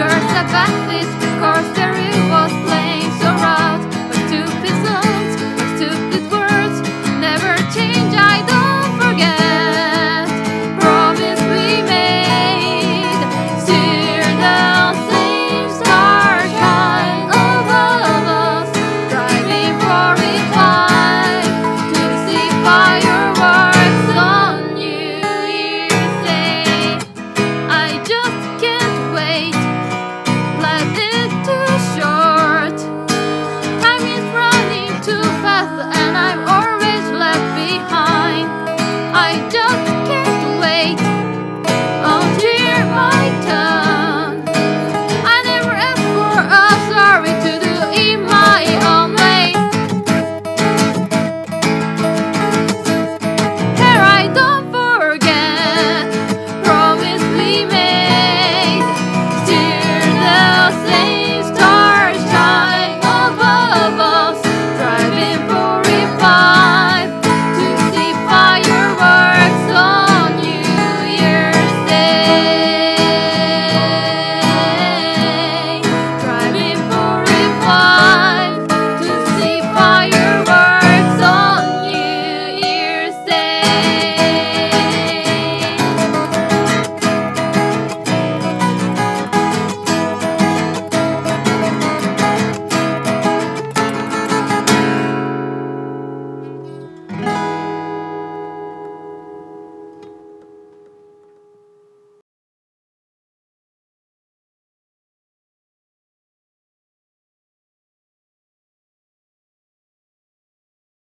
curse of us is the